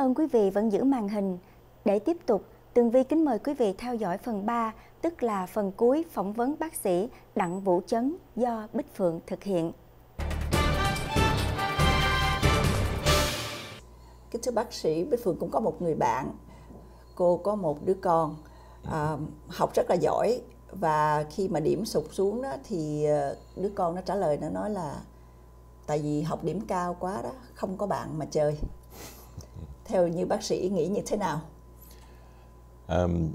ơn quý vị vẫn giữ màn hình. Để tiếp tục, Tường Vi kính mời quý vị theo dõi phần 3, tức là phần cuối phỏng vấn bác sĩ Đặng Vũ Chấn do Bích Phượng thực hiện. Kính thưa bác sĩ, Bích Phượng cũng có một người bạn. Cô có một đứa con à, học rất là giỏi và khi mà điểm sụt xuống đó thì ờ, đứa con nó trả lời nó nói là tại vì học điểm cao quá đó không có bạn mà chơi theo như bác sĩ nghĩ như thế nào? Um,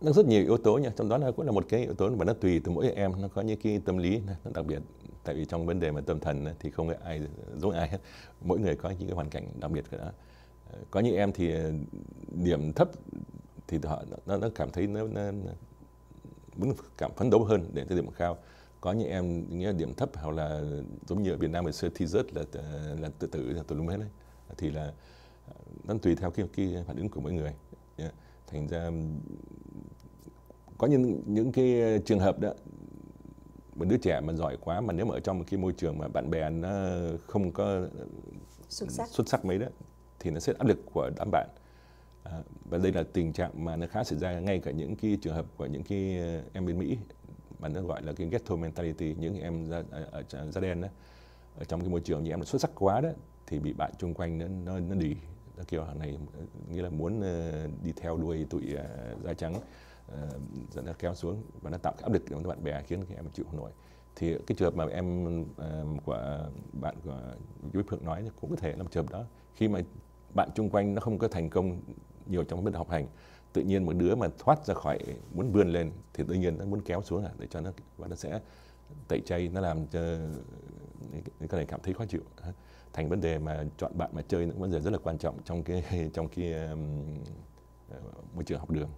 nó rất nhiều yếu tố nha. Trong đó nó cũng là một cái yếu tố mà nó tùy từ mỗi em. Nó có những cái tâm lý nó đặc biệt. Tại vì trong vấn đề mà tâm thần thì không có ai giống ai hết. Mỗi người có những cái hoàn cảnh đặc biệt của đó ờ, có những em thì ờ, điểm thấp thì họ nó, nó cảm thấy nó, nó, muốn cảm phấn đấu hơn để tới điểm cao. Có những em nghĩa điểm thấp hoặc là giống như ở Việt Nam hồi xưa thi rớt là ờ, là tự tử là tùm lum hết đấy. Thì là nó tùy theo cái, cái phản ứng của mỗi người. Yeah. thành ra có những những cái trường hợp đó một đứa trẻ mà giỏi quá mà nếu mà ở trong một cái môi trường mà bạn bè nó không có xuất sắc, xuất sắc mấy đó thì nó sẽ áp lực của đám bạn. À, và đây là tình trạng mà nó khá xảy ra ngay cả những cái trường hợp của những cái em bên Mỹ mà nó gọi là cái ghetto mentality những em da, ở, ở da đen đó. Ở trong cái môi trường như em xuất sắc quá đó thì bị bạn chung quanh nó nó, nó nó kiểu hàng này, nghĩa là muốn ờ, đi theo đuôi tụi ờ, da trắng ờ, dẫn nó kéo xuống và nó tạo cái áp lực cho bạn bè khiến các em chịu không nổi. Thì cái trường hợp mà em của bạn của Duy Phượng nói thì cũng có thể là một trường hợp đó. Khi mà bạn chung quanh nó không có thành công nhiều trong vấn đề học hành, tự nhiên một đứa mà thoát ra khỏi, muốn vươn lên thì tự nhiên nó muốn kéo xuống à để cho nó, và nó sẽ tẩy chay, nó làm cho cái này cảm thấy khó chịu. Thành vấn đề mà chọn bạn mà chơi cũng vấn đề rất là quan trọng trong cái trong cái um, môi trường học đường.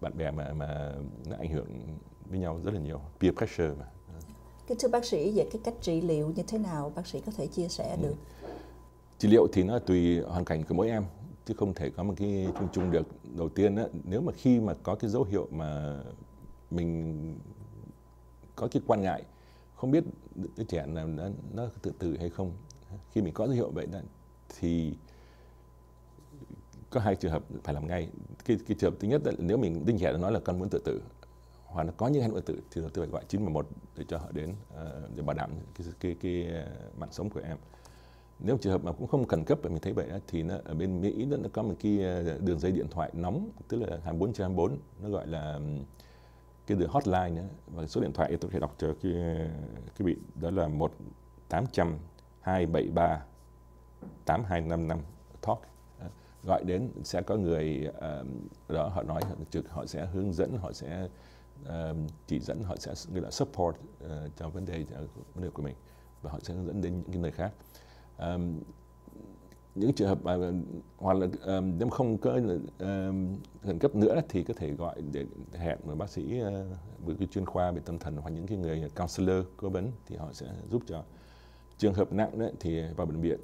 Bạn bè mà mà nó ảnh hưởng với nhau rất là nhiều. Peer pressure mà. Kính thưa bác sĩ về cái cách trị liệu như thế nào? Bác sĩ có thể chia sẻ được? Ừ. Trị liệu thì nó tùy hoàn cảnh của mỗi em chứ không thể có một cái chung chung được. Đầu tiên á, nếu mà khi mà có cái dấu hiệu mà mình có cái quan ngại không biết đứa trẻ là nó, nó tự tử hay không. Khi mình có dấu hiệu vậy đó, thì có hai trường hợp phải làm ngay. Cái, cái trường hợp thứ nhất là nếu mình đinh trẻ nói là con muốn tự tử hoặc là có những hành động tự thì tôi phải gọi 911 để cho họ đến uh, để bảo đảm cái, cái, cái, cái mạng sống của em. Nếu trường hợp mà cũng không cần cấp mình thấy vậy thì nó ở bên Mỹ nó, nó có một cái ờ, đường dây điện thoại nóng tức là 24 trên 24 nó gọi là cái đường hotline nữa và số điện thoại tôi thể đọc cho cái cái vị đó là một tám trăm hai bảy ba tám hai năm năm talk. Gọi đến sẽ có người uh, đó họ nói trực họ sẽ hướng dẫn họ sẽ uh, chỉ dẫn họ sẽ gọi là support uh, cho vấn đề uh, vấn đề của mình và họ sẽ hướng dẫn đến những cái nơi khác. Um, những trường hợp mà hoặc là um, nếu không có um, khẩn cấp nữa thì có thể gọi để hẹn với bác sĩ ờ, uh, với cái chuyên khoa về tâm thần hoặc những cái người counselor cố vấn thì họ sẽ giúp cho. Trường hợp nặng đấy thì vào bệnh viện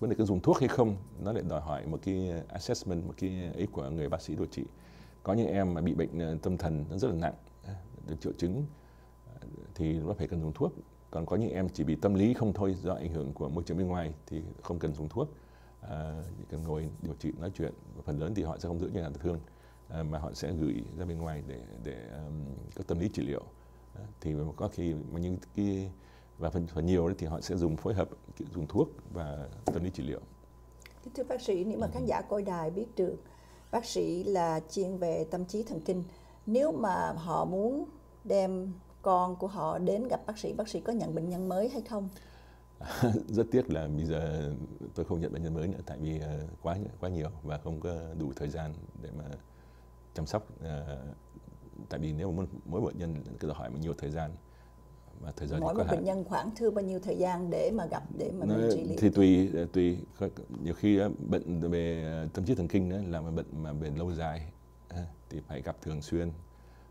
vấn đề có dùng thuốc hay không nó lại đòi hỏi một cái assessment một cái ý của người bác sĩ điều trị. Có những em mà bị bệnh ờ, tâm thần nó rất là nặng ờ, được triệu chứng thì nó phải cần dùng thuốc còn có những em chỉ bị tâm lý không thôi do ảnh hưởng của môi trường bên ngoài thì không cần dùng thuốc. À, chỉ cần ngồi điều trị nói chuyện và phần lớn thì họ sẽ không giữ như là thương à, mà họ sẽ gửi ra bên ngoài để để um, có tâm lý trị liệu. À, thì có khi mà những cái và phần phần nhiều thì họ sẽ dùng phối hợp dùng thuốc và tâm lý trị liệu. Thưa bác sĩ, nếu mà khán giả coi đài biết được bác sĩ là chuyên về tâm trí thần kinh, nếu mà họ muốn đem con của họ đến gặp bác sĩ, bác sĩ có nhận bệnh nhân mới hay không? rất tiếc là bây giờ tôi không nhận bệnh nhân mới nữa tại vì ờ, quá quá nhiều và không có đủ thời gian để mà chăm sóc ờ, tại vì nếu mà mỗi bệnh nhân cứ hỏi mình nhiều thời gian và thời gian mỗi một bệnh nhân khoảng thư bao nhiêu thời gian để mà gặp để mà mình trị liệu? thì tùy tùy nhiều khi bệnh về tâm trí thần kinh đó là một bệnh mà về lâu dài thì phải gặp thường xuyên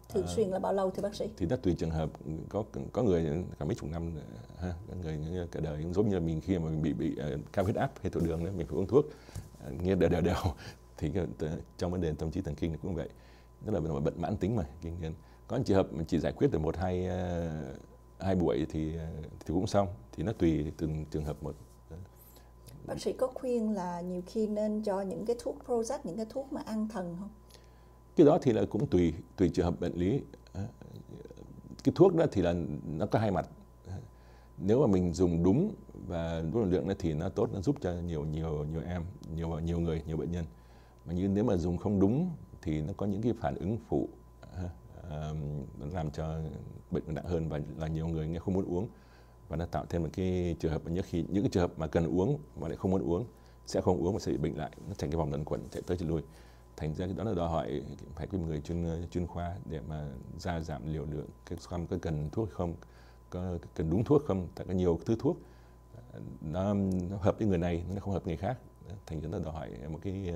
thường à, xuyên là bao lâu thưa bác sĩ? Thì nó tùy trường hợp có có người cả mấy chục năm ha có người cả đời giống như là mình khi mà mình bị bị uh, cao huyết áp hay tiểu đường nữa mình phải uống thuốc uh, nghe đều đều đều. Thì trong vấn đề tâm trí thần kinh cũng vậy. Tức là bệnh mãn tính mà kinh nghiệm. Có trường hợp chỉ giải quyết được một hai uh, hai buổi thì thì cũng xong. Thì nó tùy từng trường hợp một. Bác sĩ có khuyên là nhiều khi nên cho những cái thuốc Prozac những cái thuốc mà an thần không cái đó thì là cũng tùy tùy trường hợp bệnh lý. Ờ, cái thuốc đó thì là nó có hai mặt. Nếu mà mình dùng đúng và đúng lượng thì nó tốt, nó giúp cho nhiều nhiều nhiều em, nhiều nhiều người, nhiều bệnh nhân. Mà như nếu mà dùng không đúng thì nó có những cái phản ứng phụ ờ, làm cho bệnh nặng hơn và là nhiều người nghe không muốn uống. Và nó tạo thêm một cái trường hợp nhất khi, những cái trường hợp mà cần uống mà lại không muốn uống, sẽ không uống mà sẽ bị bệnh lại, nó thành cái vòng luẩn quẩn, chạy tới chạy lui thành ra đó là đòi hỏi phải có người chuyên chuyên khoa để mà ra giảm liều lượng cái xem có cần thuốc không có cần đúng thuốc không tại có nhiều thứ thuốc nó, nó hợp với người này nó không hợp người khác thành ra nó đòi hỏi một cái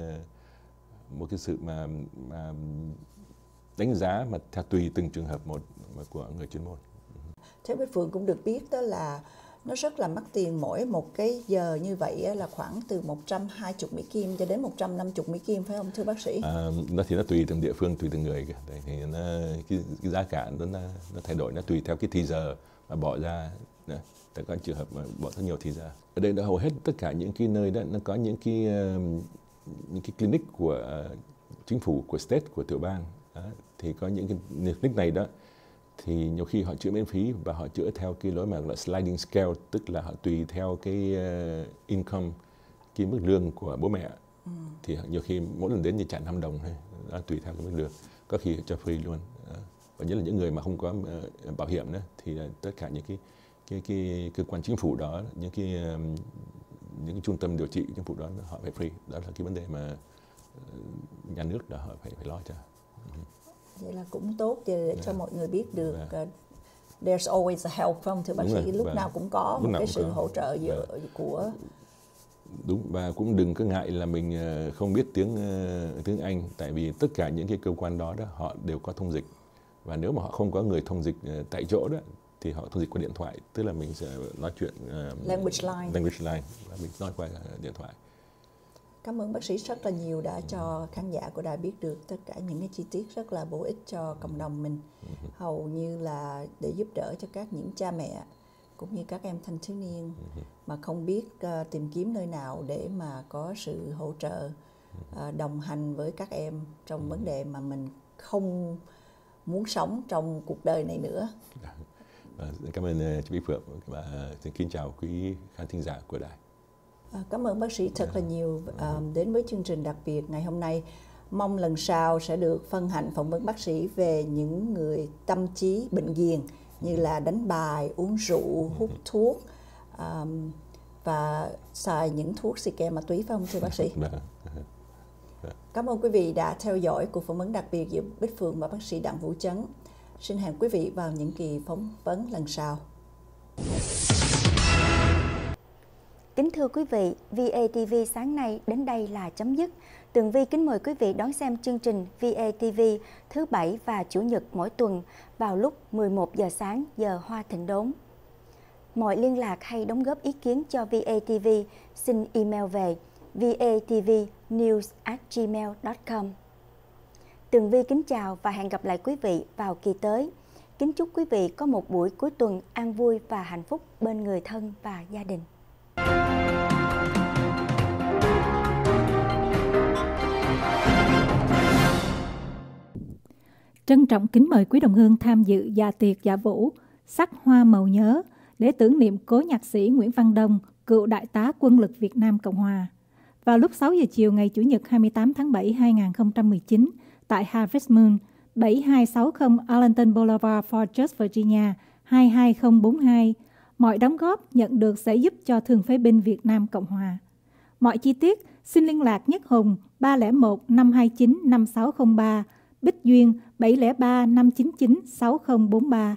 một cái sự mà, mà đánh giá mà theo tùy từng trường hợp một mà của người chuyên môn. Thế Bích Phượng cũng được biết đó là nó rất là mắc tiền. Mỗi một cái giờ như vậy là khoảng từ 120 Mỹ Kim cho đến 150 Mỹ Kim phải không thưa bác sĩ? À, nó thì nó tùy từng địa phương tùy từng người Đấy, thì nó cái, cái giá cả nó, nó thay đổi nó tùy theo cái thì giờ mà bỏ ra. Tại có trường hợp mà bỏ rất nhiều thì giờ. Ở đây đã hầu hết tất cả những cái nơi đó nó có những cái um, những cái clinic của à, chính phủ của state của tiểu bang. Đó, thì có những cái clinic này đó thì nhiều khi họ chữa miễn phí và họ chữa theo cái lối mà là sliding scale tức là họ tùy theo cái uh, income cái mức lương của bố mẹ. Ừ. thì nhiều khi mỗi lần đến thì trả 5 đồng thôi đó, tùy theo cái mức lương. Có khi cho free luôn và nhất là những người mà không có uh, bảo hiểm nữa thì uh, tất cả những cái cái cái cơ quan chính phủ đó những cái uh, những cái trung tâm điều trị chính phủ đó họ phải free. Đó là cái vấn đề mà nhà nước đó họ phải phải lo cho vậy là cũng tốt để, để cho mọi người biết được uh, there's always a help from thưa bác sĩ? lúc và nào cũng có một cái sự có. hỗ trợ giữa và. của đúng và cũng đừng có ngại là mình ờ, không biết tiếng uh, tiếng Anh. Tại vì tất cả những cái cơ quan đó đó họ đều có thông dịch. Và nếu mà họ không có người thông dịch tại chỗ đó thì họ thông dịch qua điện thoại. Tức là mình sẽ nói chuyện uh, language line. language line. Và mình nói qua điện thoại Cảm ơn bác sĩ rất là nhiều đã cho khán giả của đài biết được tất cả những cái chi tiết rất là bổ ích cho cộng đồng mình. Hầu như là để giúp đỡ cho các những cha mẹ cũng như các em thanh thiếu niên mà không biết uh, tìm kiếm nơi nào để mà có sự hỗ trợ uh, đồng hành với các em trong vấn đề mà mình không muốn sống trong cuộc đời này nữa. Cảm ơn chị Bích Phượng và xin kính chào quý khán thính giả của đài. À, cảm ơn bác sĩ thật là nhiều à, đến với chương trình đặc biệt ngày hôm nay. Mong lần sau sẽ được phân hạnh phỏng vấn bác sĩ về những người tâm trí bệnh ghiền như là đánh bài, uống rượu, hút thuốc um, và xài những thuốc xì ke ma túy phải không thưa bác sĩ? Vâng. Cảm ơn quý vị đã theo dõi cuộc phỏng vấn đặc biệt giữa Bích Phượng và bác sĩ Đặng Vũ Chấn. Xin hẹn quý vị vào những kỳ phỏng vấn lần sau. Kính thưa quý vị, VATV sáng nay đến đây là chấm dứt. Tường Vi kính mời quý vị đón xem chương trình VATV thứ Bảy và Chủ nhật mỗi tuần vào lúc 11 giờ sáng giờ Hoa Thịnh Đốn. Mọi liên lạc hay đóng góp ý kiến cho VATV xin email về vatvnews@gmail.com. Tường Vi kính chào và hẹn gặp lại quý vị vào kỳ tới. Kính chúc quý vị có một buổi cuối tuần an vui và hạnh phúc bên người thân và gia đình. Trân trọng kính mời quý đồng hương tham dự dạ tiệc dạ vũ sắc hoa màu nhớ để tưởng niệm cố nhạc sĩ Nguyễn Văn Đông, cựu đại tá quân lực Việt Nam Cộng Hòa. Vào lúc 6 giờ chiều ngày Chủ nhật 28 tháng 7 2019 tại Harvest Moon, 7260 Arlington Boulevard, Fort Worth, Virginia 22042 Mọi đóng góp nhận được sẽ giúp cho Thường phế binh Việt Nam Cộng Hòa. Mọi chi tiết xin liên lạc Nhất Hùng 301 529 5603, Bích Duyên 703 599 6043.